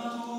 Santo.